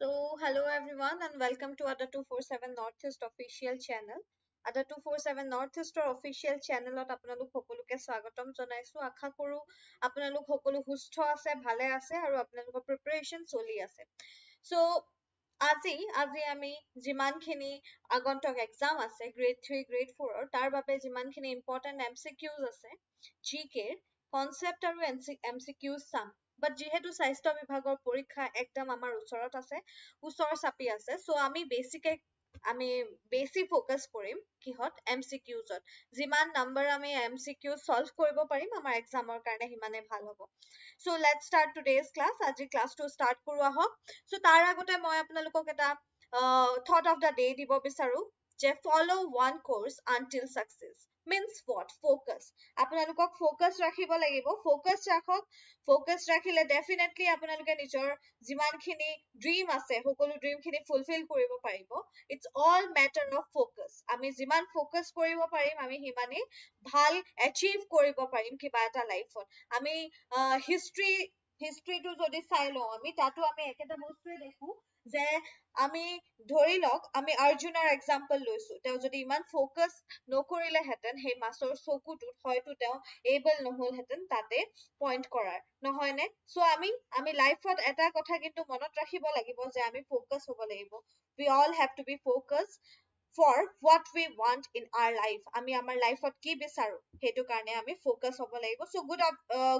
So, hello everyone, and welcome to Ada 247 Northeast official channel. Ada 247 Northeast official channel ত আপোনালোক সকলোকে স্বাগতম জনাইছো। আশা কৰো আপোনালোক সকলো সুস্থ আছে ভালে আছে আৰু আপোনালোকৰ প্ৰিপাৰেচন চলি আছে। So আজি আজি আমি যিমানখিনি বাট যিহেতু স্বাস্থ্য বিভাগৰ পৰীক্ষা একদম আমাৰ ওচৰত আছে ওচৰ চাপি আছে চ' আমি বেছিকে আমি বেছি ফ'কাছ কৰিম কিহত? এম চি কিউজত যিমান নাম্বাৰ আমি এম চি কিউজ চল্ভ কৰিব পাৰিম আমাৰ এক্সামৰ কাৰণে সিমানে ভাল হ'ব। So' let start today's class আজি ক্লাছটো ষ্টাৰ্ট কৰোঁ আহক চ' তাৰ আগতে মই আপোনালোকক এটা থট অফ দ্য ডে দিব বিচাৰোঁ যে follow' one course until success means what? Focus আপোনালোকক ফ'কাছ ৰাখিব লাগিব। ফ'কাছ ৰাখক। ফ'কাছ ৰাখিলে ডেফিনেটলি আপোনালোকে নিজৰ যিমানখিনি ড্ৰিম আছে সকলো ড্ৰিমখিনি ফুলফিল কৰিব পাৰিব। It's all matter of focus আমি যিমান ফ'কাছ কৰিব পাৰিম আমি সিমানেই ভাল এচিভ কৰিব পাৰিম কিবা এটা লাইফত আমি হিষ্ট্ৰী হিষ্ট্ৰীটো যদি চাই লওঁ আমি তাতো আমি একেটা বস্তুৱে দেখো। যে আমি ধৰি লওক আমি অৰ্জুনৰ এক্সাম্পল লৈছো। তেওঁ যদি ইমান ফ'কাছ নকৰিলেহেঁতেন সেই মাছৰ চকুটোত হয়তো তেওঁ এইবল নহলহেঁতেন তাতে পইণ্ট কৰাৰ। নহয়নে? চ' আমি আমি লাইফত এটা কথা কিন্তু মনত ৰাখিব লাগিব যে আমি ফ'কাছ হ'ব লাগিব। We all have to be focus for what we want in our life আমি আমাৰ লাইফত কি বিচাৰো সেইটো কাৰণে আমি ফ'কাছ হ'ব লাগিব। So' good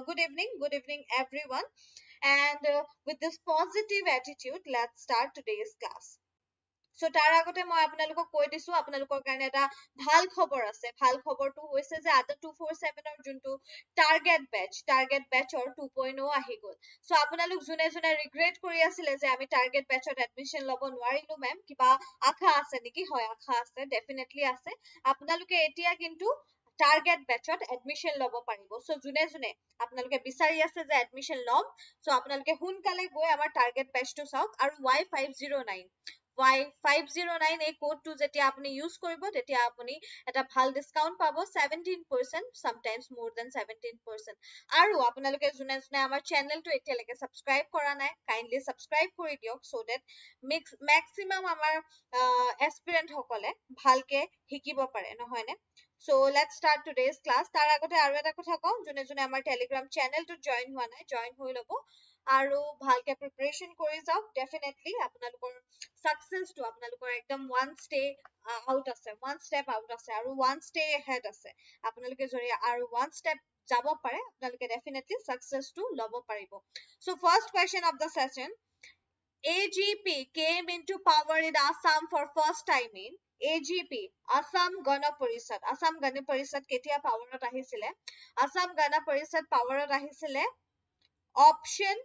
good evening good evening every and uh, with this positive attitude let's start today's class. তাৰ আগতে মই আপোনালোকক কৈ দিছো আপোনালোকৰ কাৰণে এটা ভাল খবৰ আছে। ভাল খবৰটো হৈছে যে আদা টু ফ'ৰ ছেভেনৰ যোনটো টাৰ্গেট বেচ টাৰ্গেট বেচৰ টু পইণ্ট অ' আহি গ'ল। চ' আপোনালোক যোনে যোনে ৰিগ্ৰেট কৰি আছিলে যে আমি টাৰ্গেট বেচত এডমিশ্যন ল'ব নোৱাৰিলো মেম কিবা আশা আছে নেকি? হয় আশা আছে ডেফিনেটলি আছে। আপোনালোকে এতিয়া কিন্তু টাৰ্গেট বেচত এডমিশ্যন ল'ব পাৰিব। চ' যোনে যোনে আপোনালোকে বিচাৰি আছে যে এডমিশ্যন ল'ম চ' আপোনালোকে সোনকালে গৈ আমাৰ টাৰ্গেট বেচটো চাওক আৰু Y five zero' nine Y five zero' nine এই কোডটো যেতিয়া আপুনি ইউজ কৰিব তেতিয়া আপুনি এটা ভাল ডিছকাউণ্ট পাব ছেভেণ্টিন পাৰ্চেণ্ট চামটাইমছ মোৰ দেন ছেভেণ্টিন পাৰ্চেণ্ট আৰু আপোনালোকে যোনে যোনে আমাৰ চেনেলটো এতিয়ালৈকে ছাবস্ক্ৰাইব কৰা নাই কাইণ্ডলি ছাবস্ক্ৰাইব কৰি দিয়ক চ' ডেট মিক্স মেক্সিমাম আমাৰ এছপিৰেণ্টসকলে ভালকে শিকিব পাৰে নহয়নে so' let start today's class তাৰ আগতে আৰু এটা কথা কওঁ যোনে যোনে আমাৰ টেলিগ্ৰাম চেনেলটোত জইন হোৱা নাই জইন হৈ ল'ব। আৰু ভালকে প্ৰিপাৰেশ্যন কৰি যাওক ডেফিনেটলি আপোনালোকৰ ছাকচেছটো আপোনালোকৰ একদম ওৱান ষ্টে আউট আছে ওৱান ষ্টেপ আউট আছে আৰু ওৱান ষ্টে হেড আছে। আপোনালোকে যদি আৰু ওৱান ষ্টেপ যাব পাৰে আপোনালোকে ডেফিনেটলি ছাকচেছটো ল'ব পাৰিব। So' first question of the session AGP came into power in Assam for first time in AGP Assam Gana Parishad. Assam Gana Parishad কেতিয়া পাৱাৰত আহিছিলে? Assam Gana Parishad পাৱাৰত আহিছিলে অপশ্যন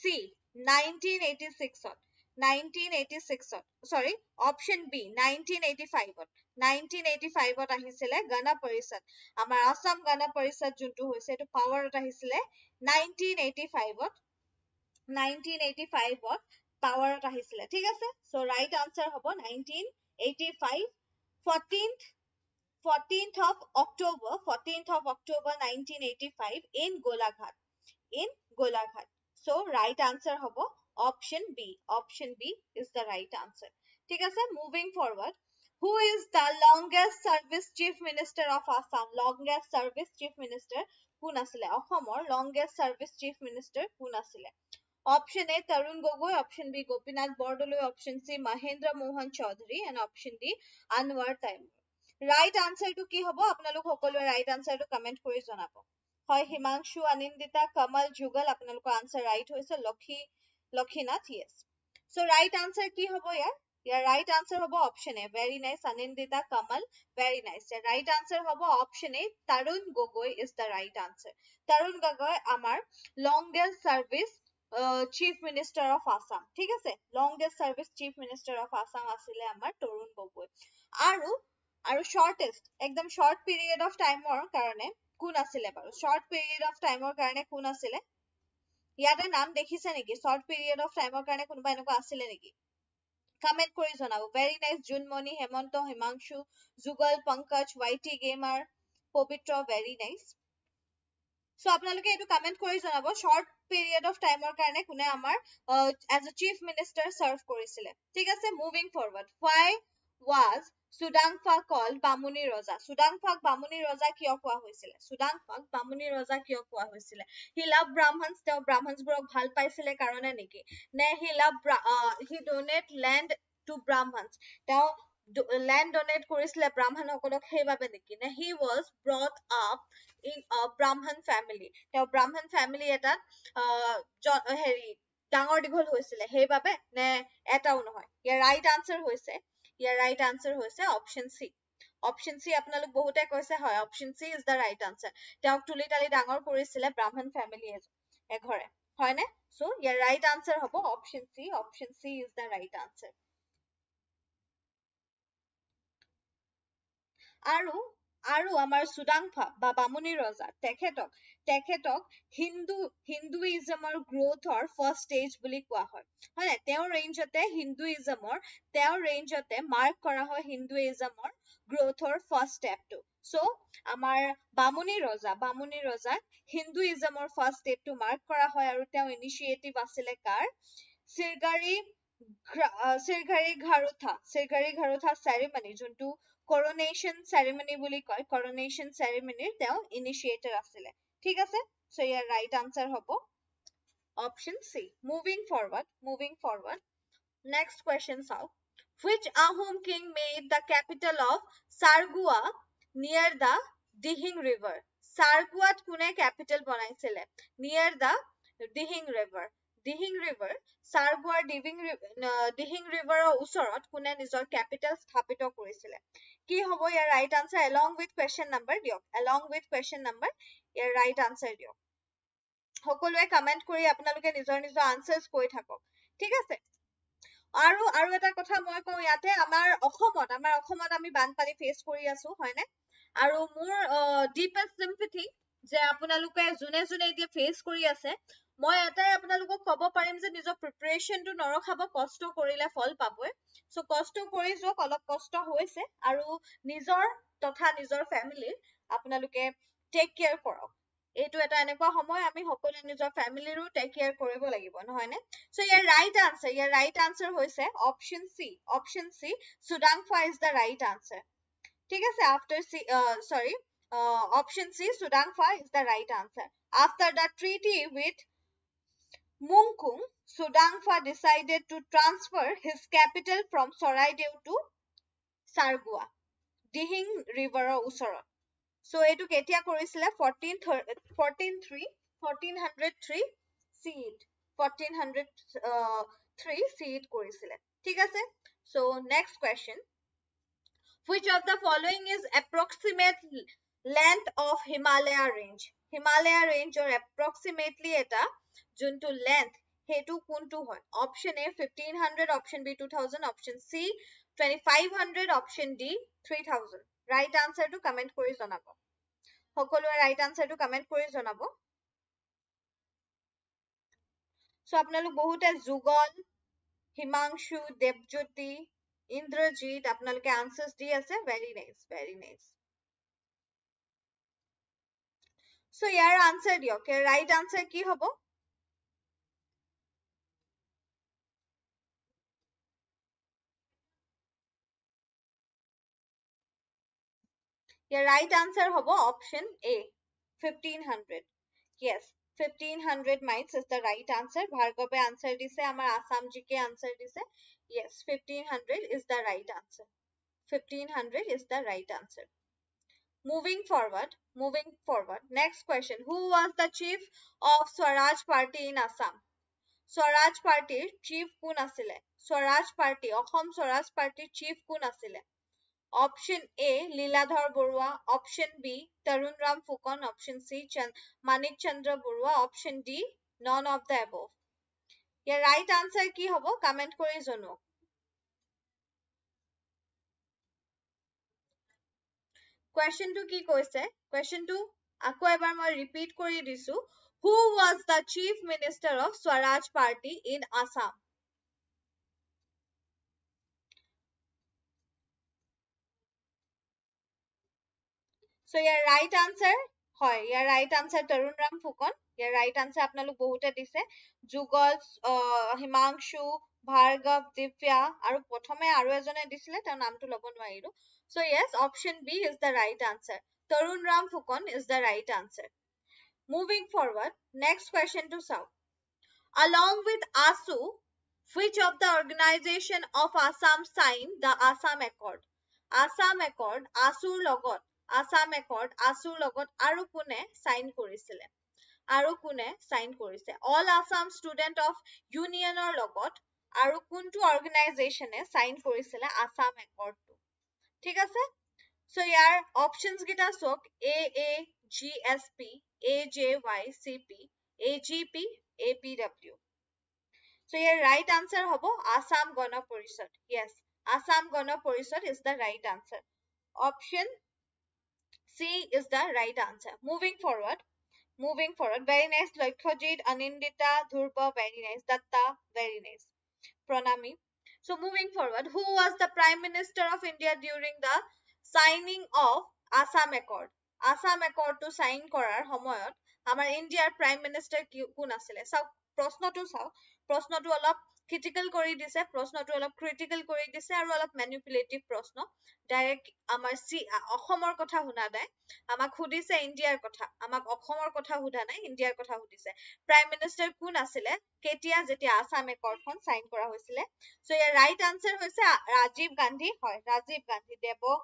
চি 1986 ত 1986 ত সৰি অপশ্যন বি 1985 ত 1985 ত আহিছিলে গণ পৰিষদ আমাৰ আসাম গণ পৰিষদ যোনটো হৈছে এইটো পাৱাৰত আহিছিলে 1985 ত 1985 ত পাৱাৰত আহিছিলে। ঠিক আছে? চ' ৰাইট আনচাৰ হ'ব 1985 14th 14th of October 14th of October 1985 in Golaghat in Golaghat so right answer হ'ব option B option B is the right answer ঠিক আছে moving forward who is the longest service chief minister of Assam longest service chief minister আছিলে অসমৰ longest service chief minister কোন আছিলে Option A, Tarun Gogoi. Option B, Gopinath Bordoloi. Option Mahendra Mohan Chaudhary. And option D, Anwar Taimur. Right answer to কি হ'ব আপোনালোক সকলোৱে right answer টো comment কৰি জনাব হয় হিমাংশু অনিন্দিতা কমল যুগল আপোনালোকৰ answer right হৈছে Lakshi Lakshminath yes so right answer কি হ'ব ইয়াৰ ইয়াৰ right answer হ'ব option A very nice Anindita Kamal nice ইয়াৰ right answer হ'ব option A Tarun Gogoi is the right answer Tarun Gogoi আমাৰ longest service chief minister of Assam ঠিক আছে? Longest service chief minister of Assam আছিলে আমাৰ তৰুণ গগৈ। আৰু আৰু shortest একদম শ্বৰ্ট পিৰিয়ড অফ টাইমৰ কাৰণে কোন আছিলে বাৰু? শ্বৰ্ট পিৰিয়ড অফ টাইমৰ কাৰণে কোন আছিলে? ইয়াতে নাম দেখিছে নেকি? শ্বৰ্ট পিৰিয়ড অফ টাইমৰ কাৰণে কোনোবা এনেকুৱা আছিলে নেকি? কমেণ্ট কৰি জনাব। Very nice Junmoni Hemanta Himanshu Jugal Pankaj Whitey Gamer Pabitra very nice so' আপোনালোকে এইটো কমেণ্ট কৰি জনাব। শ্বৰ্ট পিৰিয়ড অফ টাইমৰ কাৰণে কোনে আমাৰ as a chief minister serve কৰিছিলে। ঠিক আছে moving forward why was Sudangfa call Bamuni ৰজা চুডাংফাক বামুণী ৰজা কিয় কোৱা হৈছিলে? চুডাংফাক বামুণী ৰজা কিয় কোৱা হৈছিলে? হি লাভ ব্ৰাহ্মণছ তেওঁ ব্ৰাহ্মণছবোৰক ভাল পাইছিলে কাৰণে নেকি? নে he love he donate land to Brahmins তেওঁ লেণ্ড ডনেট কৰিছিলে ব্ৰাহ্মণসকলক সেইবাবে নেকি নে he was brought up in Brahmin family তেওঁ ব্ৰাহ্মণ ফেমিলি এটাত হেৰি ডাঙৰ দীঘল হৈছিলে। সেইবাবে নে এটাও নহয়। ইয়াৰ ৰাইট আনচাৰ হৈছে ইয়াৰ ৰাইট আনচাৰ হৈছে অপশ্যন চি অপশ্যন চি আপোনালোক বহুতে কৈছে হয় option C is the right answer তেওঁক তুলি তালি ডাঙৰ কৰিছিলে ব্ৰাহ্মণ ফেমিলি এঘৰে। হয়নে? চ' ইয়াৰ ৰাইট আনচাৰ হ'ব option C option C is the right answer আৰু আৰু আমাৰ চুডাংফা বা বামুণী ৰজা তেখেতক তেখেতক হিন্দু হিন্দুইজমৰ গ্ৰথৰ ফাৰ্ষ্ট ষ্টেজ বুলি কোৱা হয়। হয় নাই? তেওঁৰ ৰেঞ্জতে হিন্দুইজমৰ তেওঁৰ ৰেঞ্জতে মাৰ্ক কৰা হয় হিন্দুইজমৰ গ্ৰথৰ ফাৰ্ষ্ট ষ্টেপটো চ' আমাৰ বামুণী ৰজা বামুণী ৰজাক হিন্দুইজমৰ ফাৰ্ষ্ট ষ্টেপটো মাৰ্ক কৰা হয় আৰু তেওঁ ইনিচিয়েটিভ আছিলে কাৰ? চিৰগাৰী চিৰগাৰী ঘাৰুথা চিৰগাৰী ঘাৰুথা চেৰিমনি যোনটো কৰনেশ্যন চেৰিমনি বুলি কয় কৰনেশ্যন চেৰিমনিৰ তেওঁ ইনিচিয়েটৰ আছিলে ঠিক আছে চ' ইয়াৰ ৰাইট আনচাৰ হ'ব option C moving forward moving forward next question চাওক which ahom king made the capital of sargua near the dihing river sarguat কোনে capital বনাইছিলে near the dihing river dihing river sarguar dihing dihing river ওচৰত কোনে নিজৰ capital স্থাপিত কৰিছিলে কি হ'ব ইয়াৰ right answer along with question number দিয়ক। এলং উইথ কুৱেশ্যন নাম্বাৰ ইয়াৰ ৰাইট আনচাৰ দিয়ক। সকলোৱে কমেণ্ট কৰি আপোনালোকে নিজৰ নিজৰ আনচাৰ্ছ কৈ থাকক। ঠিক আছে? আৰু আৰু এটা কথা মই কওঁ ইয়াতে আমাৰ অসমত আমাৰ অসমত আমি বানপানী ফেচ কৰি আছো হয়নে? আৰু মোৰ ডিপেষ্ট চিম্পেথি যে আপোনালোকে যোনে যোনে এতিয়া ফেচ কৰি আছে মই এটাই আপোনালোকক ক'ব পাৰিম যে নিজৰ প্ৰিপেৰেশ্যনটো নৰখাব কষ্ট কৰিলে ফল পাবই। চ' কষ্ট কৰি যাওক অলপ কষ্ট হৈছে আৰু নিজৰ তথা নিজৰ ফেমিলিৰ আপোনালোকে টেক কেয়াৰ কৰক। এইটো এটা এনেকুৱা সময় আমি সকলোৱে নিজৰ ফেমিলিৰো টেক কেয়াৰ কৰিব লাগিব নহয়নে? চ' ইয়াৰ ৰাইট আনচাৰ ইয়াৰ ৰাইট আনচাৰ হৈছে option C option C Sudangfa is the right answer ঠিক আছে? After C sorry option C Sudangfa is the right answer after the treaty with Mungkung, Sudangfa decided to transfer his capital from Saraidew to Sargua, Dihing River ওচৰত so এইটো কেতিয়া কৰিছিলে 1403 1403 CE 1403 CE কৰিছিলে ঠিক আছে so next question which of the following is approximate length of Himalaya range Himalaya range or approximately এটা যোনটো length সেইটো কোনটো হয়? Option B two thousand option C twenty five hundred option D three thousand right আনচাৰটো comment কৰি জনাব। সকলোৱে right আনচাৰটো comment কৰি জনাব। চ' আপোনালোক বহুতে যুগল হিমাংশু দেৱজ্যোতি ইন্দ্ৰজিৎ আপোনালোকে আনচাৰ্ছ দি আছে। Very nice very nice চ' ইয়াৰ আনচাৰ দিয়ক ইয়াৰ ৰাইট আনচাৰ কি হ'ব Your right answer hobo option A, 1500. Yes, 1500 miles is the right answer. Bhargave answer dise, amar Assam GK answer dise. Yes, 1500 is the right answer. 1500 is the right answer. Option A Liladhar Barua option B Tarun Ram Phukan option C Manik Chandra Barua option D none of the above year right answer কি হ'ব comment কৰি জনাওক কুৱেশ্যনটো কি কৈছে? কুৱেশ্যনটো আকৌ এবাৰ মই repeat কৰি দিছো। Who was the chief minister of Swaraj party in Assam So your right answer হয়। ইয়াৰ ৰাইট আনচাৰ তৰুণ ৰাম ফুকন। ইয়াৰ ৰাইট আনচাৰ আপোনালোক বহুতে দিছে। যুগল হিমাংশু ভাৰ্গৱ দিব্যা আৰু প্ৰথমে আৰু এজনে দিছিলে তেওঁৰ নামটো ল'ব নোৱাৰিলো। So yes option b is the right answer tarun ram fukan is the right answer moving forward next question to solve along with asu which of the organization of assam signed the assam accord assam accord asur logot Assam accord আছুৰ লগত আৰু কোনে sign কৰিছিলে আৰু কোনে sign কৰিছে all Assam student of ইউনিয়নৰ লগত আৰু কোনটো অৰ্গেনাইজেশ্যনে চাইন কৰিছিলে আছাম একৰ্ডটো ঠিক আছে চ' ইয়াৰ অপশ্যনছ কেইটা চাওক A A G S P A J Y C P A G P A P W চ' ইয়াৰ ৰাইট আনচাৰ হ'ব আছাম গণ পৰিষদ য়েছ Asom Gana Parishad is the right answer option C is the right answer. Moving forward, moving forward. Very nice. Lakshajit, Anindita, Dhurba, very nice. Datta, very nice. Pranami. So moving forward, who was the Prime Minister of India during the signing of Assam Accord? Assam Accord to sign কৰাৰ সময়ত আমাৰ ইণ্ডিয়াৰ prime minister কোন আছিলে চাওক প্ৰশ্নটো চাওক প্ৰশ্নটো অলপ ক্ৰিটিকেল কৰি দিছে প্ৰশ্নটো অলপ ক্ৰিটিকেল কৰি দিছে আৰু অলপ মেনিপুলেটিভ প্ৰশ্ন। ডাইৰেক্ট আমাৰ চি অসমৰ কথা শুনা নাই আমাক সুধিছে ইণ্ডিয়াৰ কথা আমাক অসমৰ কথা সোধা নাই ইণ্ডিয়াৰ কথা সুধিছে। প্ৰাইম মিনিষ্টাৰ কোন আছিলে কেতিয়া যেতিয়া আছাম একৰ্ডখন চাইন কৰা হৈছিলে? চ' ইয়াৰ ৰাইট আনচাৰ হৈছে ৰাজীৱ গান্ধী হয় ৰাজীৱ গান্ধী দেৱ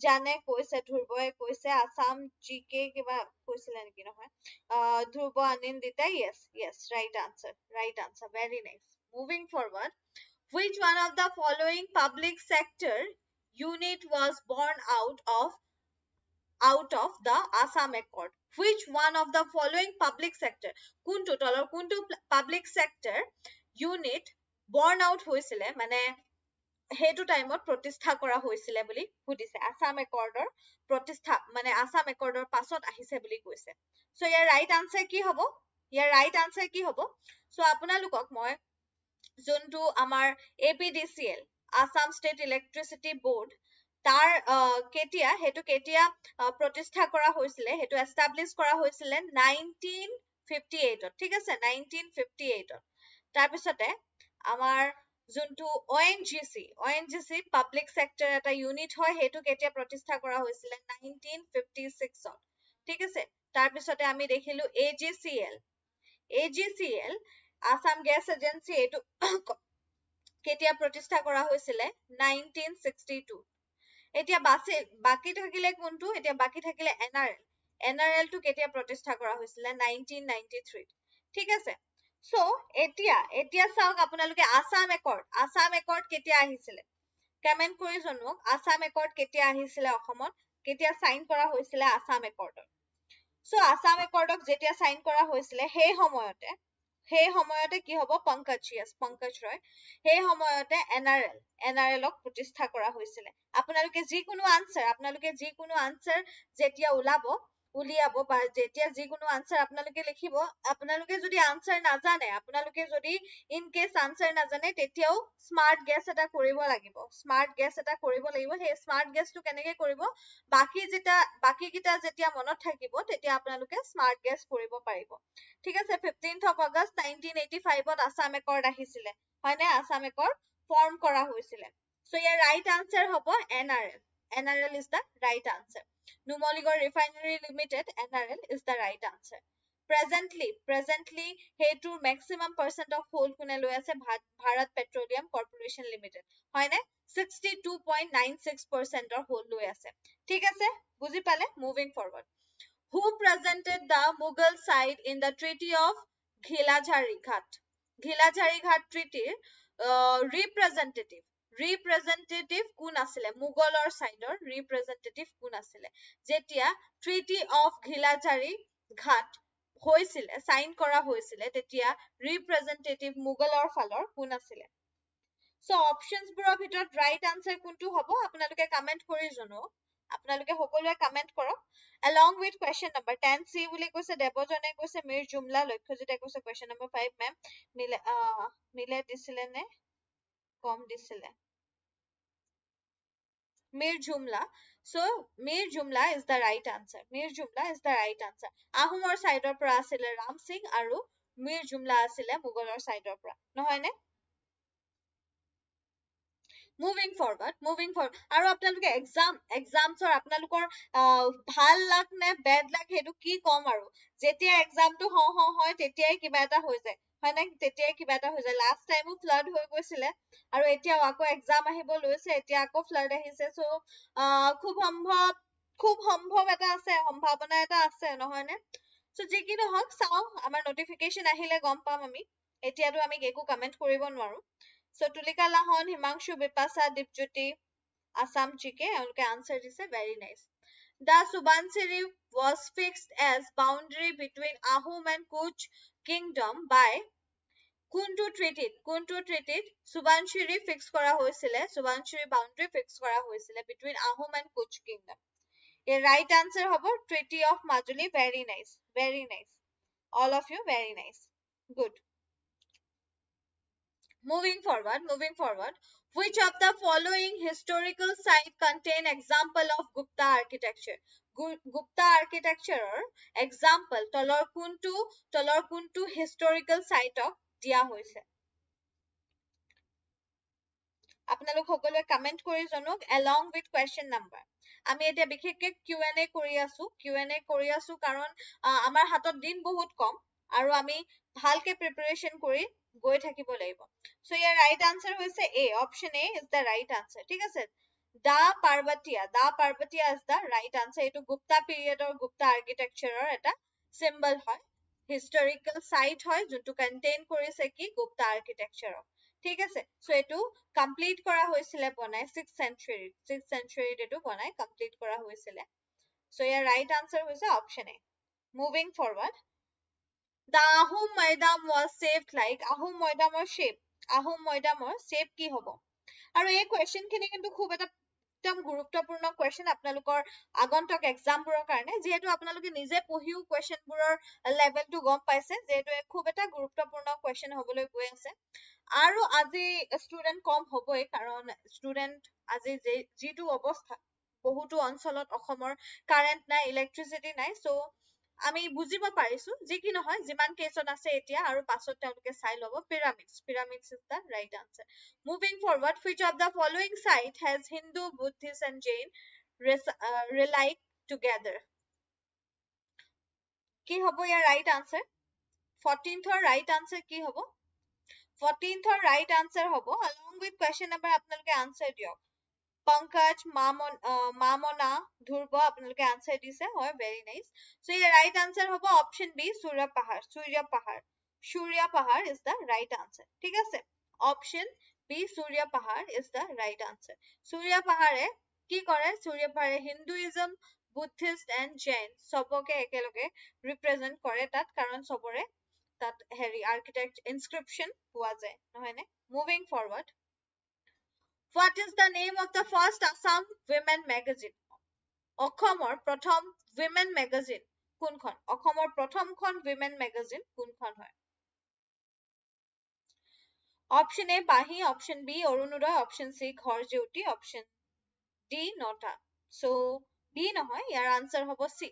জানে কৈছে ধ্ৰুৱই কৈছে আছাম জি কে কিবা কৈছিলে নেকি নহয়? Dhruv Anandita yes yes right answer right answer very nice moving forward which one of the following public sector unit was born out of out of the Assam Accord. Which one of the following public sector? কোনটো তলৰ কোনটো public sector unit born out হৈছিলে মানে সেইটো টাইমত প্ৰতিষ্ঠা কৰা হৈছিলে বুলি সুধিছে আছাম একৰ্ডৰ প্ৰতিষ্ঠা মানে আছাম একৰ্ডৰ পাছত আহিছে বুলি কৈছে চ' ইয়াৰ ৰাইট আনচাৰ কি হ'ব ইয়াৰ ৰাইট আনচাৰ কি হ'ব চ' আপোনালোকক মই যোনটো আমাৰ A P D C L Assam state electricity board তাৰ কেতিয়া সেইটো কেতিয়া প্ৰতিষ্ঠা কৰা হৈছিলে সেইটো এষ্টাব্লিছ কৰা হৈছিলে নাইনটিন ফিফটি এইটত ঠিক আছে নাইনটিন ফিফটি এইটত তাৰপিছতে আমাৰ যোনটো O' N G C O' N G C public sector এটা ইউনিট হয় সেইটো কেতিয়া প্ৰতিষ্ঠা কৰা হৈছিলে নাইনটিন ফিফটি ছিক্সত ঠিক আছে তাৰপিছতে আমি দেখিলো A G C L A G C L Assam gas agency এইটো কেতিয়া প্ৰতিষ্ঠা কৰা হৈছিলে? নাইনটিন ছিক্সটি টু এতিয়া বাচি বাকী থাকিলে কোনটো? এতিয়া বাকী থাকিলে N R L. N R এলটো কেতিয়া প্ৰতিষ্ঠা কৰা হৈছিলে? নাইনটিন নাইনটি থ্ৰীত ঠিক আছে। চ' এতিয়া এতিয়া চাওক আপোনালোকে আছাম একৰ্ড আছাম একৰ্ড কেতিয়া আহিছিলে? কমেণ্ট কৰি জনাওক আছাম একৰ্ড কেতিয়া আহিছিলে অসমত? কেতিয়া চাইন কৰা হৈছিলে আছাম একৰ্ডত চ' আছাম একৰ্ডক যেতিয়া চাইন কৰা হৈছিলে সেই সময়তে সেই সময়তে কি হব? পংকজ য়েছ পংকজ ৰয়। সেই সময়তে N R L N R এলক প্ৰতিষ্ঠা কৰা হৈছিলে। আপোনালোকে যিকোনো আনচাৰ আপোনালোকে যিকোনো আনচাৰ যেতিয়া ওলাব উলিয়াব বা যেতিয়া যিকোনো আনচাৰ আপোনালোকে লিখিব আপোনালোকে যদি আনচাৰ নাজানে আপোনালোকে যদি ইন কেছ আনচাৰ নাজানে তেতিয়াও স্মাৰ্ট গেছ এটা কৰিব লাগিব। স্মাৰ্ট গেছ এটা কৰিব লাগিব। সেই স্মাৰ্ট গেছটো কেনেকে কৰিব? বাকী যেতিয়া বাকীকেইটা যেতিয়া মনত থাকিব তেতিয়া আপোনালোকে স্মাৰ্ট গেছ কৰিব পাৰিব। ঠিক আছে fifteenth of August nineteen eighty ফাইভত Assam accord আহিছিলে। হয়নে? আছাম একৰ্ড ফৰ্ম কৰা হৈছিলে। চ' ইয়াৰ ৰাইট আনচাৰ হ'ব N limited N R L is the right answer presently presently সেইটোৰ মেক্সিমাম পাৰ্চেণ্ট অফ হোল্ড কোনে লৈ আছে ভাৰত পেট্ৰলিয়াম কৰ্পৰেশ্যন লিমিটেড হয়নে sixty two point nine six পাৰ্চেণ্টৰ hold লৈ আছে ঠিক আছে বুজি পালে moving forward who presented the Mughal side in the treaty of Ghilajhari Ghat Ghilajhari Ghat ট্ৰিটিৰ representative চ' হ'ব? আপোনালোকে সকলোৱে with question number 10 c বুলি কৈছে দেৱজনে কৈছে মিৰ জুমলা লক্ষ্যজিতে কৈছে question number 5 মেম মিলে মিলে দিছিলে নে কম দিছিলে। Mir Jumla. So Mir Jumla is the right answer. Mir Jumla is the right answer. Ahumor side or asile Ram Singh aru Mir Jumla asile Mughal side or pra. No hoine? Moving forward moving forward আৰু আপোনালোকে exam এক্সামছৰ আপোনালোকৰ ভাল luck নে bed luck সেইটো কি ক'ম আৰু? যেতিয়া এক্সামটো হওঁ হওঁ হয় তেতিয়াই কিবা এটা হৈ যায়। হয় নে? তেতিয়াই কিবা এটা হৈ যায়। লাষ্ট টাইমো ফ্লাড হৈ গৈছিলে। আৰু এতিয়াও আকৌ এক্সাম আহিব লৈছে এতিয়া আকৌ ফ্লাড আহিছে। চ' খুব সম্ভৱ খুব সম্ভৱ এটা আছে সম্ভাৱনা এটা আছে নহয়নে চ' যি কি নহওক চাওঁ। আমাৰ নটিফিকেশ্যন আহিলে গম পাম আমি। এতিয়াতো আমি একো কমেণ্ট কৰিব নোৱাৰো। So Tulika Lahon, Himangshu Bipasa Dipjuti, Assam Chike, এওঁলোকে answer দিছে very nice. The Subansiri was fixed as boundary between Ahom and Kuch kingdom by কোনটো ট্ৰিটিত কোনটো ট্ৰিটিত সুবানশিৰি ফিক্স কৰা হৈছিলে সুবানশিৰি বাউণ্ডাৰী ফিক্স কৰা হৈছিলে between Ahom and Koch kingdom এই right answer হ'ব treaty of Majuli very nice very nice all of you very nice good Moving forward, moving forward. Which of the following historical site contain example of Gupta architecture? Gupta architecture example তলৰ কোনটো তলৰ কোনটো historical site of দিয়া হৈছে আপোনালোক সকলোৱে comment কৰি জনাওক along with question number আমি এতিয়া বিশেষকে কিউ এন এ কৰি আছো কিউ এন এ কৰি আছো কাৰণ আমাৰ হাতত দিন বহুত কম আৰু আমি ভালকে প্ৰিপাৰেশ্যন কৰি গৈ থাকিব লাগিব। So ইয়াৰ right answer হৈছে a option a is the right answer ঠিক আছে? দা পাৰ্বতীয়া দা পাৰ্বতীয়া is the right answer এইটো গুপ্তা পিৰিয়ডৰ গুপ্তা আৰ্কিটেকচাৰৰ এটা চিম্বল হয়। হিষ্টৰিকেল চাইট হয় যোনটো কণ্টেইন কৰিছে কি? গুপ্তা আৰ্কিটেকচাৰক ঠিক আছে? চ' এইটো কমপ্লিট কৰা হৈছিলে বনাই ছিক্স চেঞ্চুৰীত ছিক্স চেঞ্চুৰীত এইটো বনাই কমপ্লিট কৰা হৈছিলে। চ' ইয়াৰ ৰাইট আনচাৰ হৈছে option A moving forward The Ahom Maidam was shaped like Ahom Maidamৰ shape. Ahom Maidamৰ shape কি হ'ব? আৰু এই question খিনি কিন্তু খুব এটা একদম গুৰুত্বপূৰ্ণ question আপোনালোকৰ আগন্তুক exam বোৰৰ কাৰণে যিহেতু আপোনালোকে নিজে পঢ়িও question বোৰৰ level টো গম পাইছে যিহেতু খুব এটা গুৰুত্বপূৰ্ণ question হ'বলৈ গৈ আছে আৰু আজি student কম হ'বই কাৰণ student আজি যিটো অৱস্থা বহুতো অঞ্চলত অসমৰ কাৰেণ্ট নাই ইলেক্ট্ৰিচিটি নাই চ' আমি বুজিব পাৰিছো যি কি নহয় যিমান কেছত আছে এতিয়া আৰু পাছত তেওঁলোকে চাই ল'ব pyramids pyramids is the right answer moving forward which of the following site has Hindu, Buddhist and Jain relike together. কি হ'ব ইয়াৰ ৰাইট আনচাৰ ফৰ্টিনথৰ ৰাইট আনচাৰ কি হ'ব? ফৰ্টিনথৰ ৰাইট আনচাৰ হ'ব along with question number আপোনালোকে আনচাৰ দিয়ক। পংকজ মামনা ধ্ৰুৱ আপোনালোকে আনচাৰ দিছে হয় ভেৰি নাইচ চ' ইয়াৰ ৰাইট আনচাৰ হ'ব option B Surya Pahar Surya Pahar Surya Pahar is the right answer ঠিক আছে option B Surya Pahar is the right answer সূৰ্য পাহাৰে কি কৰে সূৰ্য পাহাৰে হিন্দুইজম বুদ্ধিষ্ট এণ্ড জৈন চবকে একেলগে ৰিপ্ৰেজেণ্ট কৰে তাত কাৰণ চবৰে তাত হেৰি আৰ্কিটেক্ট ইনস্ক্ৰিপশ্যন পোৱা যায় নহয়নে moving forward What is the name of the first Assam women magazine? অসমৰ প্ৰথম women magazine কোনখন? অসমৰ প্ৰথমখন women magazine option A Banhi. Option B Arunodoi. Option C Ghar Jeuti option D নটা। চ' বি নহয় ইয়াৰ আনচাৰ হ'ব C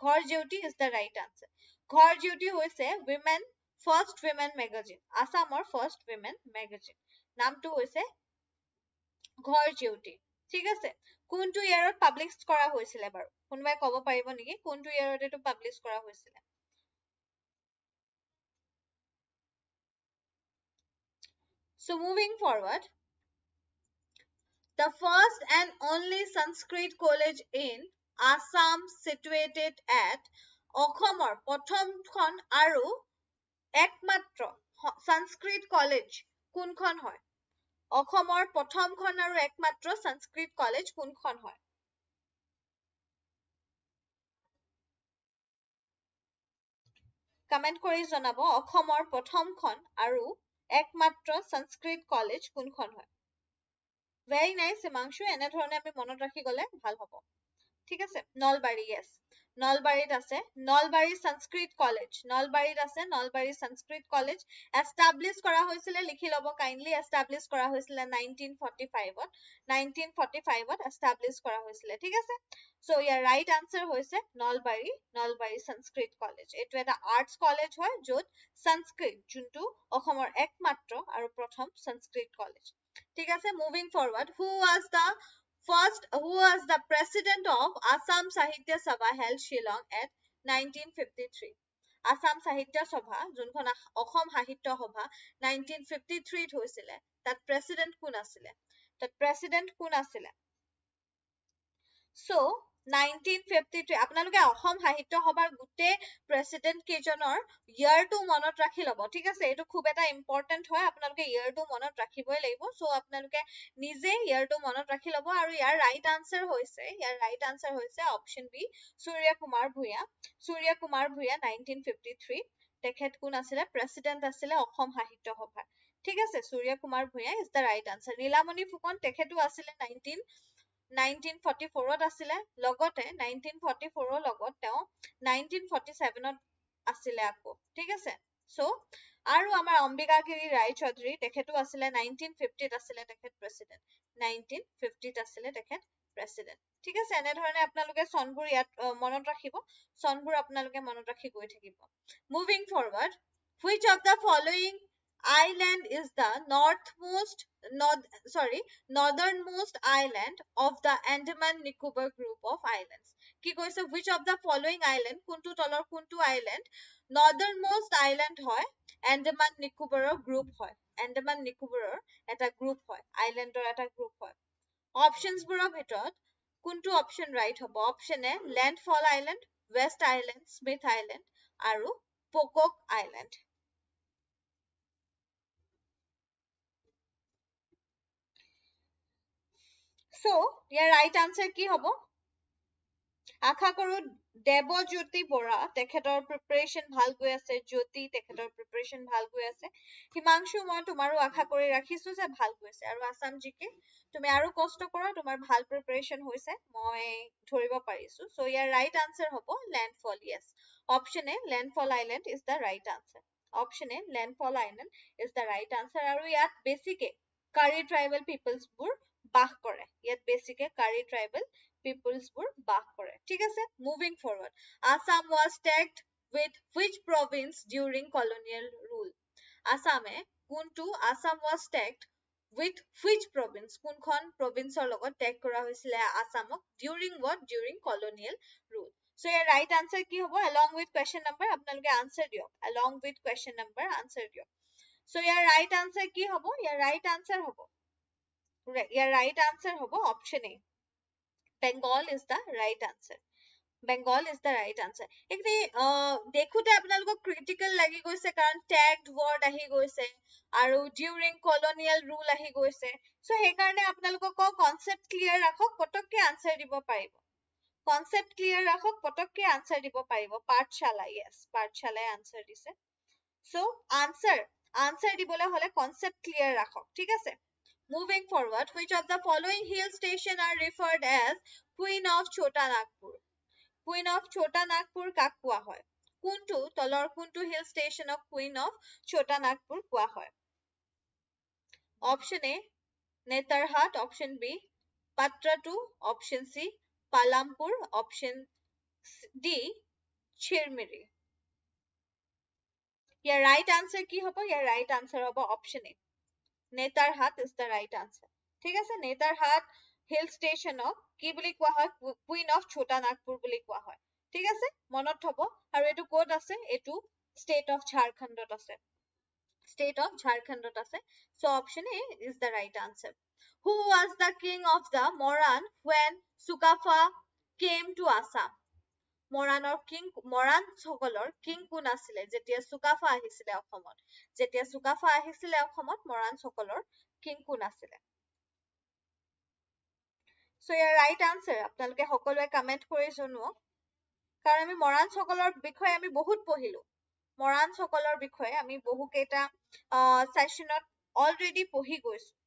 Ghar Jeuti is the right answer Ghar Jeuti হৈছে women first women magazine আছামৰ first women magazine নামটো হৈছে ঘৰ জেউতি ঠিক আছে? কোনটো ইয়াৰত পাব্লিছ কৰা হৈছিলে বাৰু? কোনোবাই ক'ব পাৰিব নেকি? কোনটো ইয়াৰত এইটো পাব্লিছ কৰা হৈছিলে? So moving forward, the first and only Sanskrit college in Assam situated at অসমৰ প্ৰথমখন আৰু একমাত্ৰ সংস্কৃত কলেজ কোনখন হয়? অসমৰ প্ৰথমখন আৰু একমাত্ৰ সংস্কৃত কলেজ কোনখন হয়? কমেণ্ট কৰি জনাব অসমৰ প্ৰথমখন আৰু একমাত্ৰ সংস্কৃত কলেজ কোনখন হয়? Very nice Himanshu. এনেধৰণে আমি মনত ৰাখি গলে ভাল হ'ব। ঠিক আছে নলবাৰী য়েছ নলবাৰীত আছে নলবাৰী সংস্কৃত কলেজ নলবাৰীত আছে নলবাৰী সংস্কৃত কলেজ এষ্টাব্লিছ কৰা হৈছিলে লিখি ল'ব কাইণ্ডলি এষ্টাব্লিছ কৰা হৈছিলে নাইনটিন ফৰ্টি ফাইভত নাইনটিন ফৰ্টি ফাইভত এষ্টাব্লিছ কৰা হৈছিলে ঠিক আছে? চ' ইয়াৰ ৰাইট আনচাৰ হৈছে নলবাৰী নলবাৰী সংস্কৃত কলেজ এইটো এটা আৰ্টছ কলেজ হয় য'ত সংস্কৃত যোনটো অসমৰ একমাত্ৰ আৰু প্ৰথম সংস্কৃত কলেজ ঠিক আছে moving forward who was the First, who was the president of Assam Sahitya Sabha held Shillong at 1953? Assam Sahitya Sabha যোনখন অসম সাহিত্য সভা নাইনটিন ফিফটি থ্ৰীত হৈছিলে। তাত প্ৰেচিডেণ্ট কোন আছিলে? তাত প্ৰেচিডেণ্ট কোন আছিলে? চ' নাইনটিন ফিফটি থ্ৰী আপোনালোকে অসম সাহিত্য সভাৰ গোটেই প্ৰেচিডেণ্ট কেইজনৰ ইয়াৰটো মনত ৰাখি ল'ব ঠিক আছে? এইটো খুব এটা ইম্পৰ্টেণ্ট হয় আপোনালোকে ইয়াৰটো মনত ৰাখিবই লাগিব। চ' আপোনালোকে নিজে ইয়াৰটো মনত ৰাখি ল'ব আৰু ইয়াৰ ৰাইট আনচাৰ হৈছে ইয়াৰ ৰাইট আনচাৰ হৈছে option B Surya Kumar Bhuyan. Surya Kumar Bhuyan nineteen fifty three তেখেত কোন আছিলে? প্ৰেচিডেণ্ট আছিলে অসম সাহিত্য সভাৰ। ঠিক আছে? Surya Kumar Bhuyan is the right answer Nilamani Phukan তেখেতো আছিলে নাইনটিন নাইনটিন ফৰ্টি ফ'ৰত আছিলে লগতে নাইনটিন ফৰ্টি ফ'ৰৰ লগত তেওঁ নাইনটিন ফৰ্টি ছেভেনত আছিলে আকৌ ঠিক আছে? চ' আৰু আমাৰ অম্বিকাগিৰি ৰায় চৌধুৰী তেখেতো আছিলে নাইনটিন ফিফটিত আছিলে তেখেত প্ৰেচিডেণ্ট নাইনটিন ফিফটিত আছিলে তেখেত প্ৰেচিডেণ্ট ঠিক আছে? এনেধৰণে আপোনালোকে চনবোৰ ইয়াত মনত ৰাখিব চনবোৰ আপোনালোকে মনত ৰাখি গৈ থাকিব। Moving forward which of the following island is the northmost north sorry northernmost island of the Andaman Nicobar group of islands কি কৈছে which of the following island কোনটো তলৰ কোনটো island northernmost island হয় Andaman Nicobar group হয় Andaman Nicobar এটা group হয় island এটা group হয় options বোৰৰ ভিতৰত কোনটো option right হ'ব option A landfall island west island smith island আৰু Pocock island So, ইয়াৰ right answer কি হ'ব? আশা কৰো দেৱজ্যোতি বৰা তেখেতৰ প্ৰিপাৰেশ্যন ভাল গৈ আছে। জ্যোতি তেখেতৰ প্ৰিপাৰেশ্যন ভাল গৈ আছে। হিমাংশু মই তোমাৰো আশা কৰি ৰাখিছো যে ভাল গৈছে আৰু আছাম জিকে তুমি আৰু কষ্ট কৰা তোমাৰ ভাল প্ৰিপাৰেশ্যন হৈছে মই ধৰিব পাৰিছো। চ' ইয়াৰ ৰাইট আনচাৰ হ'ব landfall yes option A landfall island is the right answer option A landfall island is the right answer আৰু ইয়াত বেছিকে কাৰি ট্ৰাইবেল পিপলছবোৰ বাস কৰে। ইয়াত বেছিকে কাৰি ট্ৰাইবেল পিপলছবোৰ বাস কৰে। ঠিক আছে? Moving forward Assam was tagged with which province during colonial rule আছামে কোনটো? Assam was tagged with which province কোনখন প্ৰভিন্সৰ লগত টেগ কৰা হৈছিলে আছামক during what during colonial rule so' year right answer কি হ'ব? এলং উইথ কুৱেশ্যন নম্বৰ আপোনালোকে answer দিয়ক। Along with question number answer দিয়ক। চ' ইয়াৰ ৰাইট আনচাৰ কি হ'ব? ইয়াৰ ৰাইট আনচাৰ হ'ব ইয়াৰ right answer হ'ব option A. Bengal is the right answer. Bengal is the right answer. এইখিনি দেখোতে আপোনালোকক critical লাগি গৈছে কাৰণ tagged word আহি গৈছে আৰু during colonial rule আহি গৈছে so সেইকাৰণে আপোনালোকক concept clear ৰাখক পটককে answer দিব পাৰিব concept clear ৰাখক পটককে answer দিব পাৰিব পাঠশালা yes পাঠশালাই answer দিছে so answer answer দিবলৈ হলে concept clear ৰাখক ঠিক আছে Moving forward, which of the following hill station are referred as Queen of Chota Nagpur? Queen of Chota Nagpur কাক কোৱা হয়? কোনটো তলৰ কোনটো hill station of Queen of Chota Nagpur কোৱা হয়? Option A, Netarhat. Option B, Patra 2. Option C, Palampur. Option D, Chirmiri. Your right answer কি হ'ব? Your right answer হ'ব option A. Netarhat is the answer ঠিক আছে? Netarhat hill ষ্টেচনক কি বুলি কোৱা হয়? কুইন অফ ছোটা নাগপুৰ বুলি কোৱা হয় ঠিক আছে? মনত থব আৰু এইটো ক'ত আছে? এইটো ষ্টেট অফ ঝাৰখণ্ডত আছে ষ্টেট অফ ঝাৰখণ্ডত আছে। So' option A is the right answer who was the king of the Moran when Sukapha came to Assam মৰাণৰ কিং মৰাণ সকলৰ কিং কোন আছিলে? যেতিয়া চুকাফা আহিছিলে অসমত। যেতিয়া চুকাফা আহিছিলে অসমত মৰাণ সকলৰ কিং কোন আছিলে? চ' ইয়াৰ ৰাইট আনচাৰ আপোনালোকে সকলোৱে কমেণ্ট কৰি জনোৱক। কাৰণ আমি মৰাণ সকলৰ বিষয়ে আমি বহুত পঢ়িলো। মৰাণ সকলৰ বিষয়ে আমি বহুকেইটা ছেশ্যনত অলৰেডি পঢ়ি গৈছো।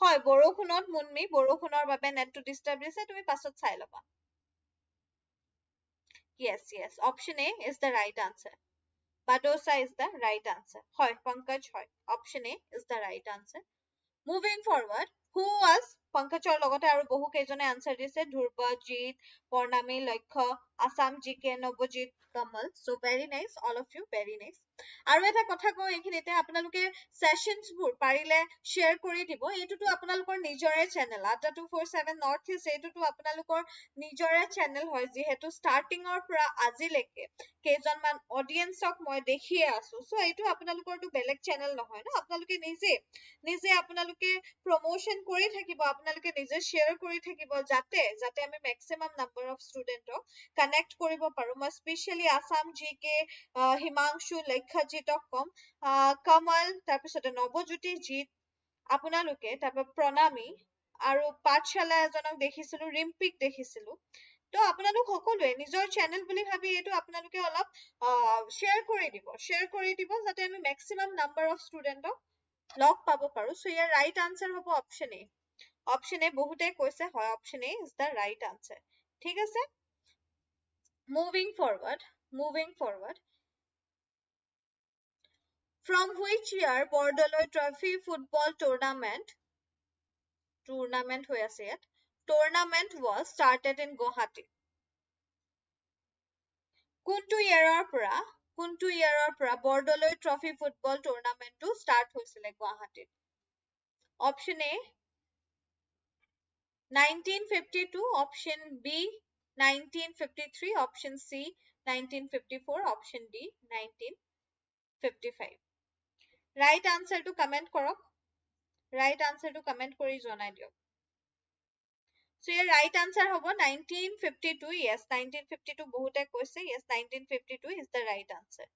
হয় বৰষুণত মুনমি বৰষুণৰ বাবে নেটটো ডিষ্টাৰ্ব দিছে তুমি পাছত চাই ল'বা yes yes option a is the right answer badosa is the right answer হয় pankaj হয় option a is the right answer moving forward who was pankajৰ লগতে আৰু বহু কেইজনে answer দিছে Dhruvajit Pranami Lakshya Assam G K Navajit Kamal. Very nice all of you very nice আৰু এটা কথা কওঁ এইখিনিতে আপোনালোকে চেচনছ বোৰ পাৰিলে শ্বেয়াৰ কৰি দিব। এইটোতো আপোনালোকৰ নিজৰে channel Adda two four seven North East এইটোতো আপোনালোকৰ নিজৰে চেনেল হয় যিহেতু ষ্টাৰ্টিঙৰ পৰা আজিলৈকে কেইজনমান অডিয়েঞ্চক মই দেখিয়ে আছো। চ' এইটো আপোনালোকৰতো বেলেগ চেনেল নহয় ন? আপোনালোকে নিজে নিজে আপোনালোকে প্ৰমোশ্যন কৰি থাকিব আপোনালোকে নিজে শ্বেয়াৰ কৰি থাকিব যাতে যাতে আমি মেক্সিমাম নাম্বাৰ অফ ষ্টুডেণ্টক কানেক্ট কৰিব পাৰো। মই আছাম জি কে হিমাংশু লক্ষ্যজিতক কম। কমল তাৰপিছতে নৱজ্যোতি জিত আপোনালোকে তাৰপৰা প্ৰণামী আৰু পাঠশালা এজনক দেখিছিলো ৰিম্পিক দেখিছিলো। তো আপোনালোক সকলোৱে নিজৰ চেনেল বুলি ভাবি এইটো আপোনালোকে অলপ শ্বেয়াৰ কৰি দিব। শ্বেয়াৰ কৰি দিব যাতে আমি মেক্সিমাম নাম্বাৰ লগ পাব পাৰো। আনচাৰ হ'ব ঠিক আছে? Moving forward moving forward from which year Bordoloi trophy football tournament tournament হয়ে আছে ইয়াত tournament was started in Guwahati কোনটো ইয়াৰৰ পৰা কোনটো ইয়াৰৰ পৰা বৰদলৈ ট্ৰফি ফুটবল টুৰ্ণামেণ্টটো ষ্টাৰ্ট হৈছিলে গুৱাহাটীত? Option A 1952 option B 1953 option C 1954 option D 1955 right আনচাৰটো comment কৰক ৰাইট আনচাৰটো কমেণ্ট কৰি জনাই দিয়ক চ' ইয়াৰ ৰাইট আনচাৰ হ'ব nineteen fifty two yes nineteen fifty two বহুতে কৈছে yes nineteen fifty two is the right answer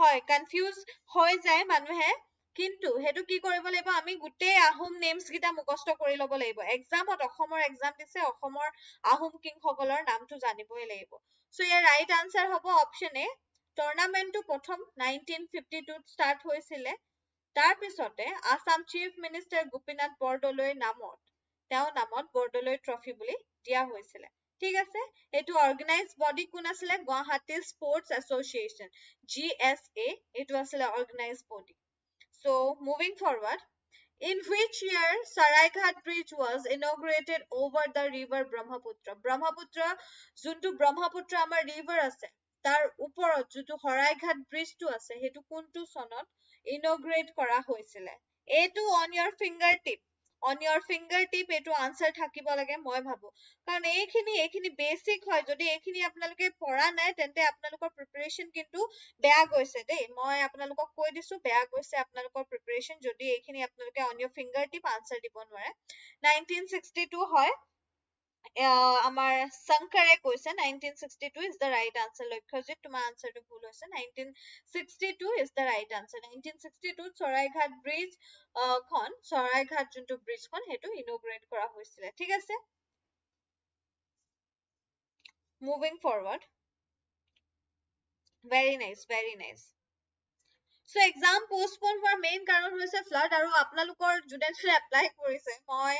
হয় কনফিউজ হৈ যায় মানুহে কিন্তু সেইটো কি কৰিব লাগিব? আমি গোটেই আহোম নেমছ কেইটা মুখস্থ কৰি ল'ব লাগিব। এক্সামত অসমৰ এক্সাম দিছে অসমৰ আহোম কিংসকলৰ নামটো জানিবই লাগিব। চ' ইয়াৰ ৰাইট আনচাৰ হ'ব অপশ্যন এ টুৰ্ণামেণ্টটো প্ৰথম নাইনটিন ফিফটি টুত ষ্টাৰ্ট হৈছিলে তাৰপিছতে আছাম চিফ মিনিষ্টাৰ গোপীনাথ বৰদলৈ নামত তেওঁ নামত বৰদলৈ ট্ৰফি বুলি দিয়া হৈছিলে। ঠিক আছে? এইটো অৰ্গেনাইজ বডি কোন আছিলে? Guwahati sports association G S A এইটো আছিলে organize body so' moving forward In which year Saraighat Bridge was inaugurated over the river Brahmaputra? Brahmaputra, যোনটো ব্ৰহ্মপুত্ৰ আমাৰ ৰিভাৰ আছে তাৰ ওপৰত যিটো শৰাইঘাট ব্ৰিজটো আছে সেইটো কোনটো চনত ইনগ্ৰেট কৰা হৈছিলে এইটো on your fingertip on your fingertip এইটো আনচাৰ থাকিব লাগে মই ভাবো। কাৰণ এইখিনি এইখিনি বেচিক হয়। যদি এইখিনি আপোনালোকে পঢ়া নাই তেন্তে আপোনালোকৰ প্ৰিপেৰেশ্যন কিন্তু বেয়া গৈছে দেই। মই আপোনালোকক কৈ দিছো বেয়া গৈছে আপোনালোকৰ প্ৰিপেৰেশ্যন যদি এইখিনি আপোনালোকে on your finger tip answer দিব নোৱাৰে। নাইনটিন ছিক্সটি টু হয়। আমাৰ শংকৰে কৈছে 1962 is the right answer Lakshyajit তোমাৰ আনচাৰটো ভুল হৈছে 1962 is the right answer 1962 Saraighat bridge খন চৰাইঘাট যোনটো ব্ৰিজখন সেইটো ইনগ্ৰেট কৰা হৈছিলে ঠিক আছে? Moving forward very nice very nice so' exam postpone হোৱাৰ মেইন কাৰণ হৈছে ফ্লাড আৰু আপোনালোকৰ ষ্টুডেণ্টে এপ্লাই কৰিছে। মই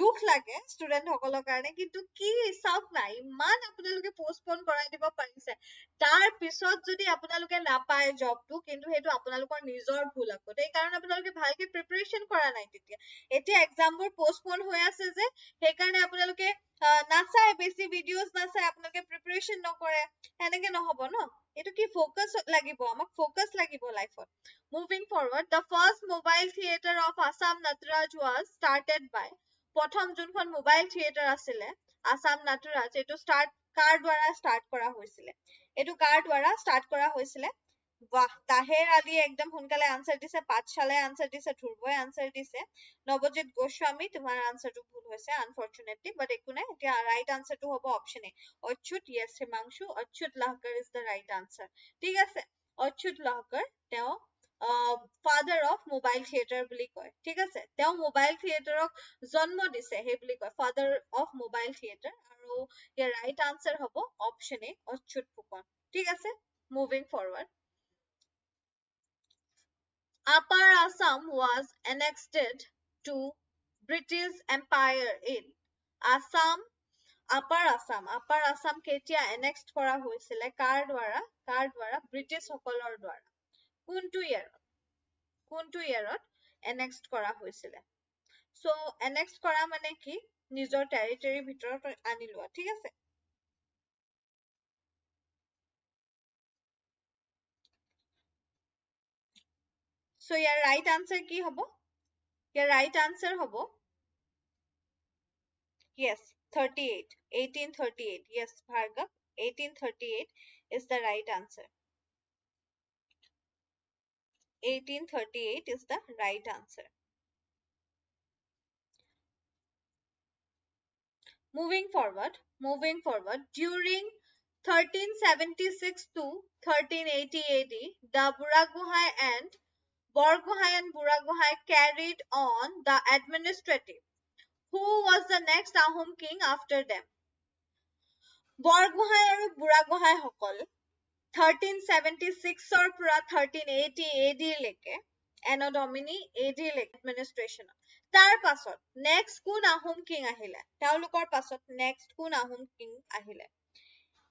দুখ লাগে ষ্টুডেণ্ট সকলৰ কাৰণে কিন্তু কি চাওক নাই ইমান আপোনালোকে পষ্টপন কৰাই দিব পাৰিছে। তাৰ পিছত যদি আপোনালোকে নাপায় জবটো কিন্তু সেইটো আপোনালোকৰ নিজৰ ভুল আকৌ সেইকাৰণে আপোনালোকে ভালকে প্ৰিপেৰেশ্যন কৰা নাই তেতিয়া। এতিয়া এক্সামবোৰ পষ্টপন হৈ আছে যে সেইকাৰণে আপোনালোকে নাচায় বেছি ভিডিঅ'জ নাচায় আপোনালোকে প্ৰিপেৰেশ্যন নকৰে। সেনেকে নহ'ব ন? এইটো কি ফ'কাছ লাগিব? আমাক ফ'কাছ লাগিব লাইফত moving forward the first mobile theatre of Assam Nataraj was started by প্ৰথম যোনখন মোবাইল থিয়েটাৰ আছিলে আছাম নটৰাজ এইটো ষ্টাৰ্ট কাৰ দ্বাৰা ষ্টাৰ্ট কৰা হৈছিলে? এইটো কাৰ দ্বাৰা ষ্টাৰ্ট কৰা হৈছিলে? বাহ তাহেৰ আলিয়ে একদম সোনকালে আনচাৰ দিছে পাঠশালাই আনচাৰ দিছে ধ্ৰুৱই আনচাৰ দিছে। নৱজিত গোস্বামী তোমাৰ আনচাৰটো ভুল হৈছে আনফৰ্চুনেটলি বাট একো নাই এতিয়া ৰাইট আনচাৰটো হ'ব option A Achyut yes Himanshu Achyut Lahkar is the right answer ঠিক আছে অচ্যুত লাহকাৰ তেওঁ ফাদাৰ অফ মোবাইল থিয়েটাৰ বুলি কয় ঠিক আছে? তেওঁ মোবাইল থিয়েটাৰক জন্ম দিছে সেই বুলি কয় ফাদাৰ অফ মোবাইল থিয়েটাৰ আৰু ইয়াৰ ৰাইট আনচাৰ হ'ব অপশ্যন এ অচ্যুত ফুকন ঠিক আছে? Moving forward Upper Assam was annexed to British Empire in Assam, Upper Assam, Upper Assam কেতিয়া annexed কৰা হৈছিলে? কাৰ দ্বাৰা? কাৰ দ্বাৰা? ব্ৰিটিছ সকলৰ দ্বাৰা। কোনটো year কোনটো year annexed কৰা হৈছিলে so annexed কৰা মানে কি নিজৰ territory ভিতৰত আনি লোৱা ঠিক আছে so ইয়াৰ right answer কি হব ইয়াৰ right answer হব Yes, 38. 1838. Yes, Bhargav. 1838 is the right answer. 1838 is the right answer. Moving forward, moving forward, during 1376 to 1380 AD, the Buraguhai and Borgohai and Buraguhai carried on the administrative. Who was the next Ahom king after them? Borgohain Buraguhai বুঢ়াগোহাঁইসকল 1376 और 1380 AD লৈকে N ডমিনি AD লৈকে administration তাৰ পাছত next কোন Ahom king আহিলে? তেওঁলোকৰ পাছত নেক্সট কোন আহোম কিং আহিলে?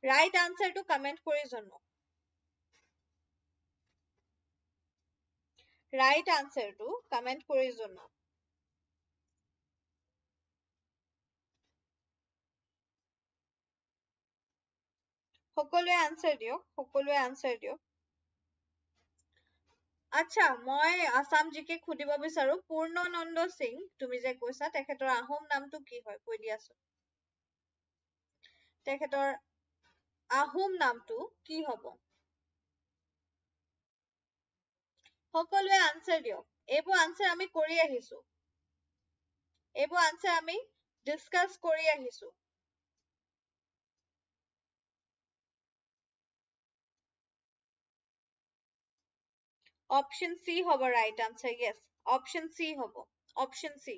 ৰাইট আনচাৰটো কমেণ্ট কৰি জনাওক ৰাইট আনচাৰটো কমেণ্ট কৰি জনাওক সকলোৱে আনচাৰ দিয়ক সকলোৱে আনচাৰ দিয়ক। আচ্ছা মই আছাম জিকে সুধিব বিচাৰো পূৰ্ণনন্দ সিং তুমি যে কৈছা তেখেতৰ আহোম নামটো কি হয়? কৈ দিয়াচোন। তেখেতৰ আহোম নামটো কি হব? সকলোৱে আনচাৰ দিয়ক। এইবোৰ আনচাৰ আমি কৰি আহিছো। এইবোৰ আনচাৰ আমি ডিছকাছ কৰি আহিছো। অপশন সি হব right answer yes option C হব option C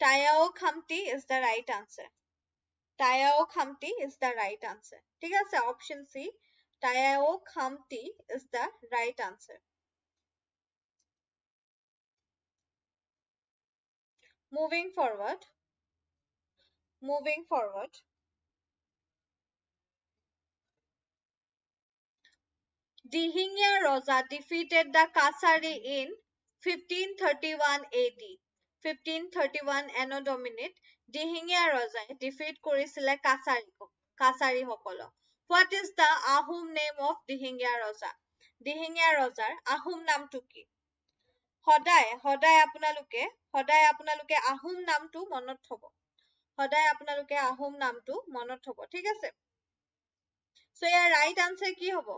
Tai Khamti is the right answer Tai Khamti is the right answer ঠিক আছে option C Tyao Khamti is the right answer moving forward. Moving forward. Dihingya Rosa defeated the Kasari in 1531 AD. 1531 Anno Domini Dihingya Rosa defeat কৰিছিলে কাছাৰী কাছাৰী সকলক What is the Ahum name of Dihingya Rosa? Dihingya Rosa Ahom নামটো কি সদায় সদায় আপোনালোকে সদায় আপোনালোকে আহোম নামটো মনত থব সদায় আপোনালোকে আহোম নামটো মনত থব ঠিক আছে so ইয়াৰ right answer কি হ'ব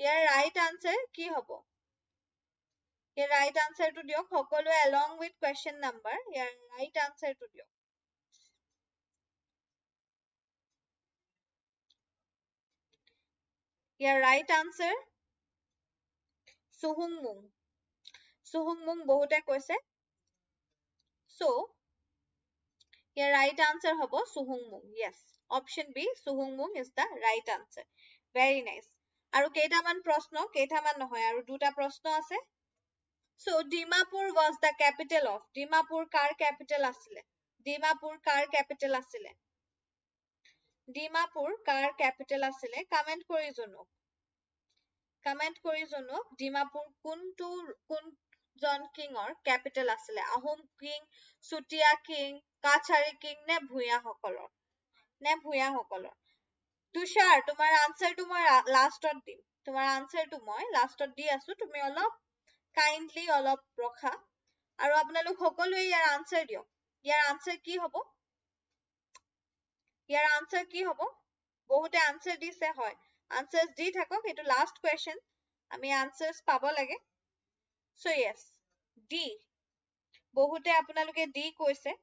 ইয়াৰ ৰাইট আনচাৰ কি হব? ইয়াৰ ৰাইট আনচাৰটো দিয়ক, সকলোৱে along with question number, ইয়াৰ ৰাইট আনচাৰটো দিয়ক। ইয়াৰ ৰাইট আনচাৰ চুহুংমুং চুহুংমুং বহুতে কৈছে। So, ইয়াৰ ৰাইট আনচাৰ হব চুহুংমুং yes option b চুহুংমুং is the right answer very nice আৰু কেইটামান প্ৰশ্ন কেইটামান নহয় আৰু দুটা প্ৰশ্ন আছে। So Dimapur was the capital of Dimapur কাৰ capital আছিলে? ডিমাপুৰ কাৰ capital আছিলে? ডিমাপুৰ কাৰ capital আছিলে? কমেন্ট কৰি জনাওক কমেন্ট কৰি জনাওক ডিমাপুৰ কোনটো কোনজন কিঙৰ capital আছিলে? Ahom king Chutiya king Kachari king নে ভূঞা সকলৰ নে ভূঞা সকলৰ তুষাৰ তোমাৰ আনচাৰটো মই লাষ্টত দিম। তোমাৰ আনচাৰটো মই লাষ্টত দি আছো তুমি অলপ কাইণ্ডলি অলপ ৰখা। আৰু আপোনালোক সকলোৱে ইয়াৰ আনচাৰ দিয়ক। ইয়াৰ আনচাৰ কি হ'ব? ইয়াৰ আনচাৰ কি হ'ব? বহুতে আনচাৰ দিছে হয়। আনচাৰ দি থাকক এইটো লাষ্ট কুৱেশ্যন আমি আনচাৰ পাব লাগে। চ' য়েছ ডি বহুতে আপোনালোকে ডি কৈছে।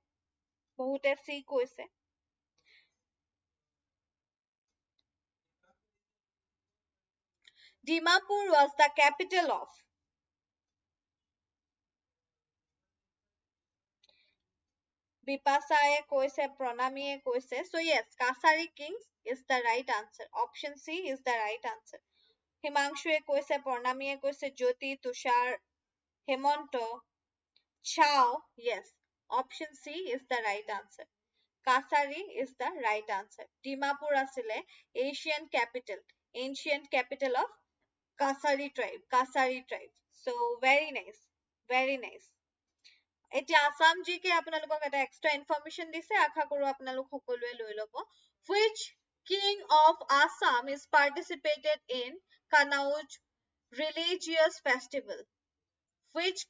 বহুতে চি কৈছে। Dimapur was the capital of. Bipasaya koise pranamiye koise. So yes, Kasari kings is the right answer. Option C is the right answer. Himangshu koise pranamiye koise Jyoti Tushar Hemanto Chao. Yes, option C is the right answer. Kasari is the right answer. Dimapur asile Asian capital. Ancient capital of Kasari tribe, Kasari tribe. So very nice, very nice. এতিয়া Assam G কে আপোনালোকক এটা extra information দিছে আশা কৰো আপোনালোক সকলোৱে লৈ ল'ব which king of assam is participated in kanauj religious festival which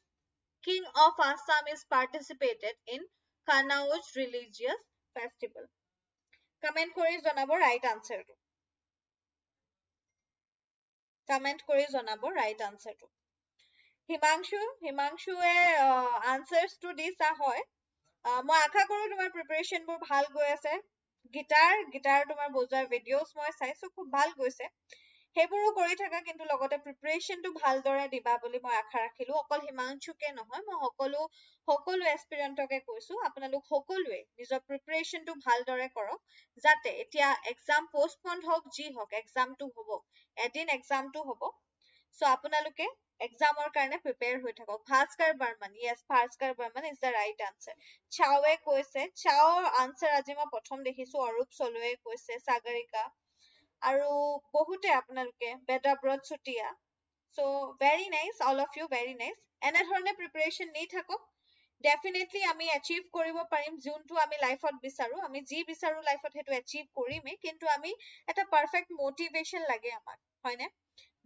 king of assam is participated in kanauj religious festival comment কৰি জনাব ৰাইট আনচাৰটো কমেণ্ট কৰি জনাব ৰাইট আনচাৰটো হিমাংশু হিমাংশুৱে আনচাৰ্ছটো দিছা হয় মই আশা কৰো তোমাৰ প্ৰিপেৰেশ্যনবোৰ ভাল গৈ আছে গীটাৰ গীটাৰ তোমাৰ বজোৱাৰ ভিডিঅ'জ মই চাইছো খুব ভাল গৈছে সেইবোৰো কৰি থাকা কিন্তু লগতে প্ৰিপেৰেশ্যনটো ভালদৰে দিবা বুলি মই আশা ৰাখিলো। অকল হিমাংশুকে নহয় মই সকলো সকলো এক্সপিৰিয়েণ্টকে কৈছো আপোনালোক সকলোৱে নিজৰ প্ৰিপেৰেশ্যনটো ভালদৰে কৰক যাতে এতিয়া এক্সাম পষ্টপণ্ড হওক যি হওক এক্সামটো হ'ব এদিন এক্সামটো হ'ব। চ' আপোনালোকে এক্সামৰ কাৰণে প্ৰিপেয়াৰ হৈ থাকক। Bhaskar Barman yes Bhaskar Barman is the right answer চাৱে কৈছে চাৱৰ আনচাৰ আজি মই প্ৰথম দেখিছো অৰূপ চলুৱে কৈছে সাগৰিকা। আৰু বহুতে আপোনালোকে Bedabrata Chutiya so' very nice all of you very nice এনেধৰণে প্ৰিপেৰেশ্যন নি থাকক। ডেফিনেটলি আমি এচিভ কৰিব পাৰিম যোনটো আমি লাইফত বিচাৰো। আমি যি বিচাৰো লাইফত সেইটো এচিভ কৰিমেই কিন্তু আমি এটা পাৰফেক্ট মটিভেশ্যন লাগে আমাক হয়নে?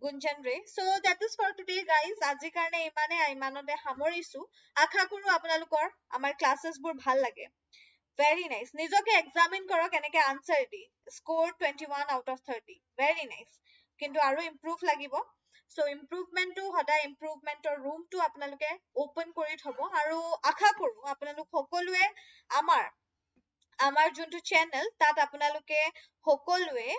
গুঞ্জন ৰে। So' that is for today guys আজিৰ কাৰণে ইমানে ইমানতে সামৰিছো। আশা কৰো আপোনালোকৰ আমাৰ ক্লাছেছবোৰ ভাল লাগে। ভেৰি নাইচ নিজকে এক্সামিন কৰক এনেকে answer the. Score twenty one out of thirty very nice কিন্তু আৰু ইম্প্ৰুভ লাগিব। চ' ইম্প্ৰুভমেণ্টটো সদায় ইম্প্ৰুভমেণ্টৰ ৰুমটো আপোনালোকে অ'পেন কৰি থব। আৰু আশা কৰো আপোনালোক সকলোৱে আমাৰ আমাৰ যোনটো চেনেল তাত আপোনালোকে সকলোৱে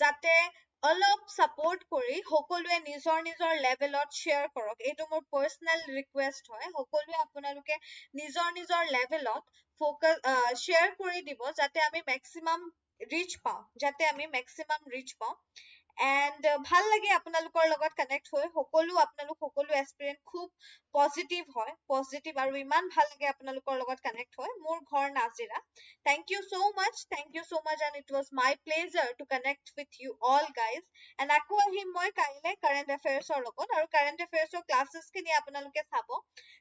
যাতে অলপ ছাপৰ্ট কৰি সকলোৱে নিজৰ নিজৰ লেভেলত শ্বেয়াৰ কৰক। এইটো মোৰ পাৰ্চনেল ৰিকুৱেষ্ট হয়। সকলোৱে আপোনালোকে নিজৰ নিজৰ লেভেলত ফ'কাছ শ্বেয়াৰ কৰি দিব যাতে আমি মেক্সিমাম ৰিচ পাওঁ। যাতে আমি মেক্সিমাম ৰিচ পাওঁ। এণ্ড ভাল লাগে আপোনালোকৰ লগত কানেক্ট হৈ। সকলো আপোনালোক সকলো এক্সপিৰিয়েঞ্চ খুব পজিটিভ হয়। পজিটিভ আৰু ইমান ভাল লাগে আপোনালোকৰ লগত কানেক্ট হয় মোৰ ঘৰ Nazira. Thank you so' much thank you so' much and it was my pleasure to connect with you all guys and আকৌ আহিম মই কাইলে কাৰেণ্ট এফেয়াৰ্ছৰ লগত। আৰু কাৰেণ্ট এফেয়াৰ্ছৰ ক্লাছেছখিনি আপোনালোকে চাব।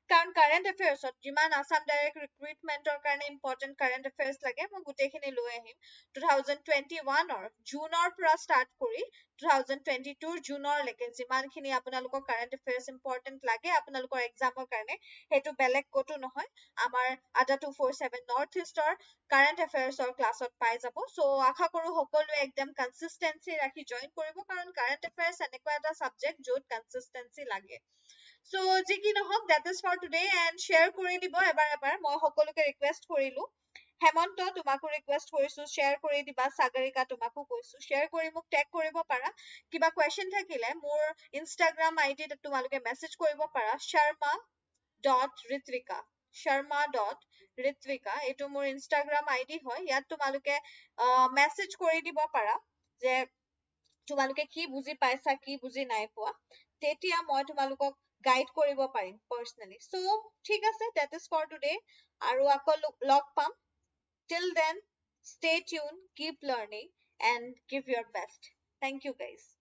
কাৰণ কাৰেণ্ট এফেয়াৰ্ছত যিমান আছাম ডাইৰেক্ট ৰিক্ৰুইটমেণ্টৰ কাৰণে ইম্পৰ্টেণ্ট কাৰেণ্ট এফেয়াৰ্ছ লাগে মই গোটেইখিনি লৈ আহিম। টু থাউজেণ্ড টুৱেণ্টি ওৱানৰ জুনৰ পৰা ষ্টাৰ্ট কৰি টু থাউজেণ্ড টুৱেণ্টি টুৰ জুনৰলৈকে যিমানখিনি আপোনালোকৰ কাৰেণ্ট এফেয়াৰ্ছ ইম্পৰ্টেণ্ট লাগে আপোনালোকৰ এক্সামৰ কাৰণে। সেইটো বেলেগ ক'তো নহয়। আমাৰ Adda two four seven North ইষ্টৰ কাৰেণ্ট এফেয়াৰ্ছৰ ক্লাছত পাই যাব। চ' আশা কৰো সকলোৱে একদম কনচিষ্টেঞ্চি ৰাখি জইন কৰিব। কাৰণ কাৰেণ্ট এফেয়াৰ্ছ এনেকুৱা এটা ছাবজেক্ট য'ত কনচিষ্টেঞ্চি লাগে। চ' যি কি নহওক that is for today and share কৰি দিব এবাৰ এবাৰ। মই সকলোকে ৰিকুৱেষ্ট কৰিলো। হেমন্ত তোমাকো ৰিকুৱেষ্ট কৰিছো শ্বেয়াৰ কৰি দিবা। সাগৰিকা তোমাকো কৈছো শ্বেয়াৰ কৰি মোক টেগ কৰিব পাৰা। কিবা কুৱেশ্যন থাকিলে মোৰ ইনষ্টাগ্ৰাম আই ডিত তোমালোকে মেছেজ কৰিব পাৰা। শৰ্মা ডট ঋত্বিকা শৰ্মা ডট ঋত্বিকা এইটো মোৰ আই ডি হয়। ইয়াত তোমালোকে মেছেজ কৰি দিব পাৰা যে তোমালোকে কি বুজি পাইছা কি বুজি নাই পোৱা। তেতিয়া মই তোমালোকক গাইড কৰিব পাৰিম পাৰ্চনেলি চ' ঠিক আছে ডেট ইজ ফৰ টুডে আৰু আকৌ লগ পাম। Till then, stay tuned, keep learning, and give your best. Thank you, guys.